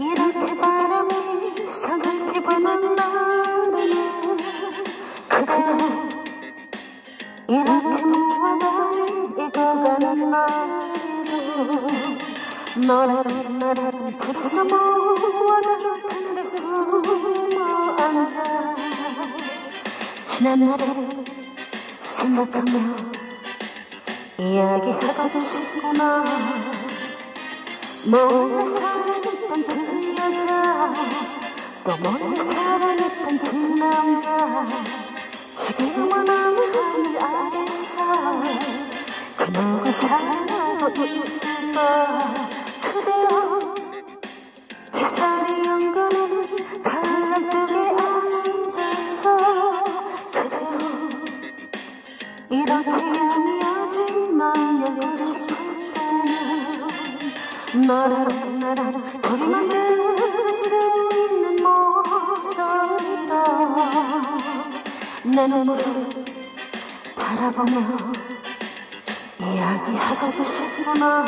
이렇게 바람이 서늘히 부는 바람에 그대 이렇게 무화을 익어가는 나로 너랑 나랑 둘이서 모아다 근데 숨어 앉아 지난 날을 생각하며 이야기하고 싶구나. 몰래 사랑했던 그 여자 또 몰래 사랑했던 그 남자. 지금은 하늘 아래서 그 누구 사랑하고 있을까? 그대여 햇살이 연근는 가랑뜨에 앉아서 그래요 이렇게 아니야지만 열고 싶었다면 너랑 나랑 우리만 들수 있는 목소리로 내 눈물을 바라보며 이야기하고 싶구나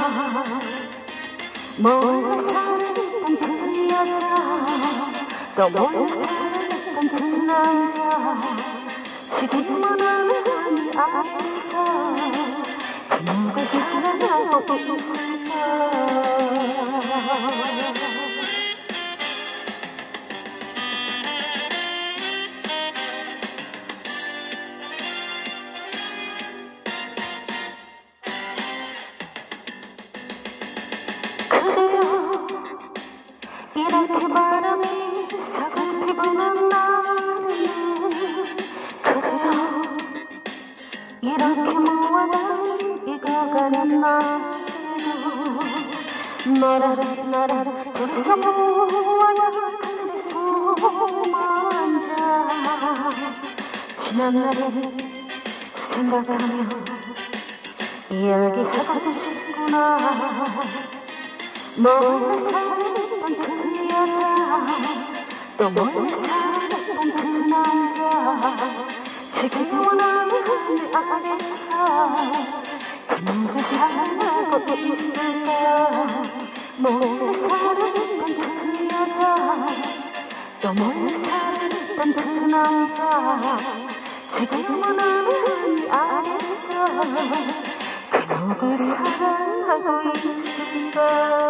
몰래 사랑했던 그 여자 또 몰래 사랑했던 그 남자 지금은 하늘 아래서 그 누굴 사랑하고 있을까 이렇게 바람이 서글피고는 나는 그대여. 이렇게 모아난 익어가는 나도 너랑 나랑 둘이서 모아야 숨어 앉아. 지난 날을 생각하며 이야기하고 싶구나 몰래 사랑했던 그 여자 또 몰래 사랑했던 그 남자 지금은 하늘 아래서 그 누굴 사랑하고 있을까 몰래 사랑했던 그 여자 또 몰래 사랑했던 그 남자 지금은 하늘 아래서 그 누굴 사랑하고 있을까